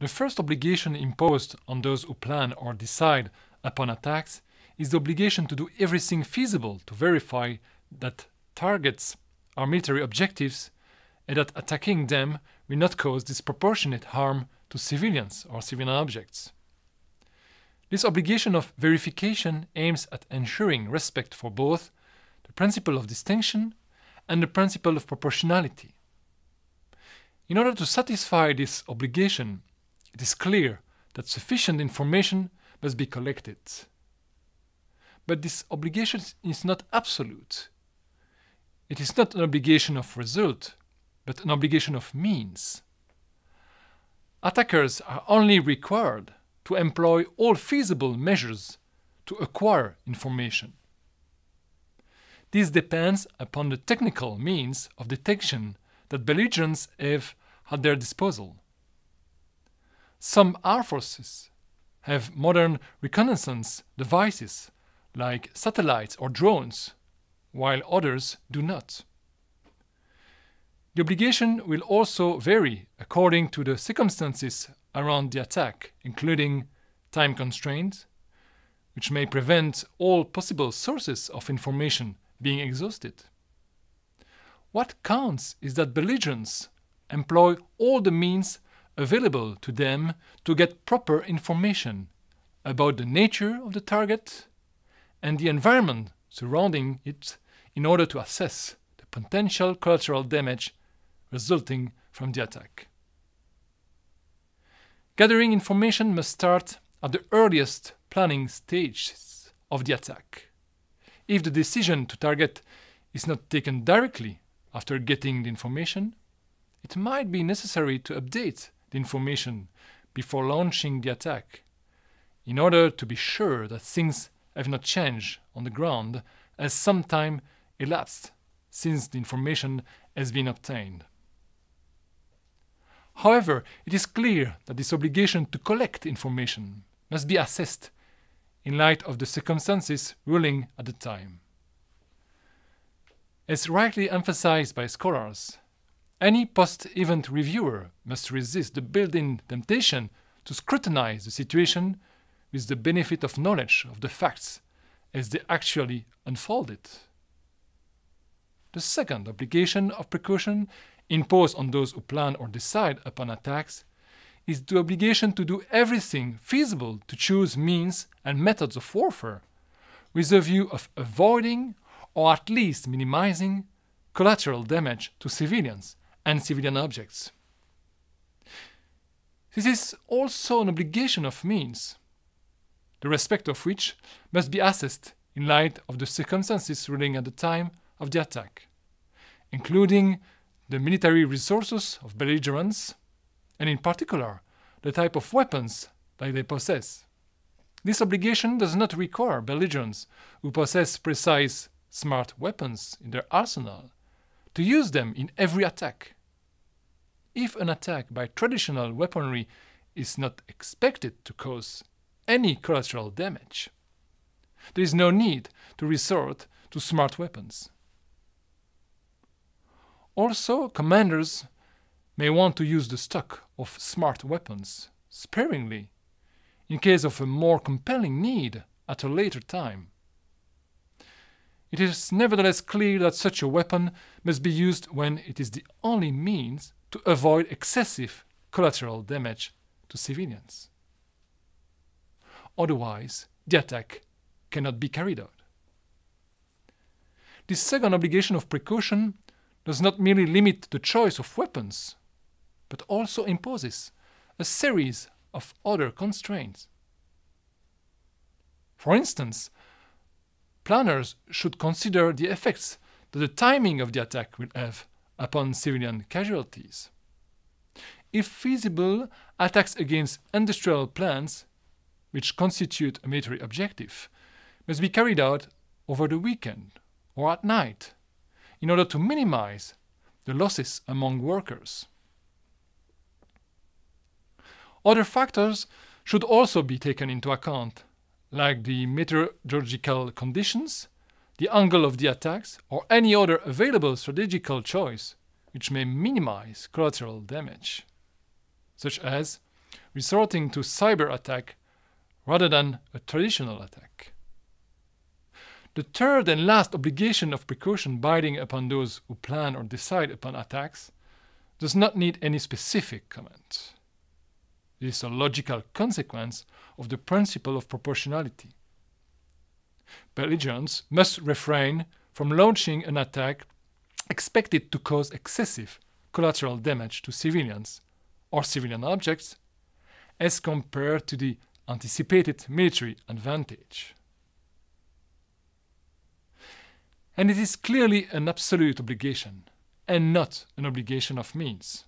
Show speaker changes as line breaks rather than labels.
The first obligation imposed on those who plan or decide upon attacks is the obligation to do everything feasible to verify that targets are military objectives and that attacking them will not cause disproportionate harm to civilians or civilian objects. This obligation of verification aims at ensuring respect for both the principle of distinction and the principle of proportionality. In order to satisfy this obligation, it is clear that sufficient information must be collected. But this obligation is not absolute. It is not an obligation of result, but an obligation of means. Attackers are only required to employ all feasible measures to acquire information. This depends upon the technical means of detection that belligerents have at their disposal. Some air forces have modern reconnaissance devices like satellites or drones, while others do not. The obligation will also vary according to the circumstances around the attack, including time constraints, which may prevent all possible sources of information being exhausted. What counts is that belligerents employ all the means available to them to get proper information about the nature of the target and the environment surrounding it in order to assess the potential collateral damage resulting from the attack. Gathering information must start at the earliest planning stages of the attack. If the decision to target is not taken directly after getting the information, it might be necessary to update the information before launching the attack in order to be sure that things have not changed on the ground as some time elapsed since the information has been obtained. However, it is clear that this obligation to collect information must be assessed in light of the circumstances ruling at the time. As rightly emphasized by scholars, any post event reviewer must resist the built in temptation to scrutinize the situation with the benefit of knowledge of the facts as they actually unfolded. The second obligation of precaution imposed on those who plan or decide upon attacks is the obligation to do everything feasible to choose means and methods of warfare with the view of avoiding or at least minimizing collateral damage to civilians and civilian objects. This is also an obligation of means, the respect of which must be assessed in light of the circumstances ruling at the time of the attack, including the military resources of belligerents, and in particular, the type of weapons that they possess. This obligation does not require belligerents who possess precise, smart weapons in their arsenal to use them in every attack. If an attack by traditional weaponry is not expected to cause any collateral damage, there is no need to resort to smart weapons. Also, commanders may want to use the stock of smart weapons sparingly in case of a more compelling need at a later time. It is nevertheless clear that such a weapon must be used when it is the only means to avoid excessive collateral damage to civilians. Otherwise, the attack cannot be carried out. This second obligation of precaution does not merely limit the choice of weapons, but also imposes a series of other constraints. For instance, planners should consider the effects that the timing of the attack will have upon civilian casualties. If feasible, attacks against industrial plants, which constitute a military objective, must be carried out over the weekend or at night in order to minimize the losses among workers. Other factors should also be taken into account, like the meteorological conditions, the angle of the attacks, or any other available strategical choice which may minimize collateral damage, such as resorting to cyber attack rather than a traditional attack. The third and last obligation of precaution binding upon those who plan or decide upon attacks does not need any specific comment. It is a logical consequence of the principle of proportionality. Belligerents must refrain from launching an attack expected to cause excessive collateral damage to civilians or civilian objects as compared to the anticipated military advantage. And it is clearly an absolute obligation and not an obligation of means.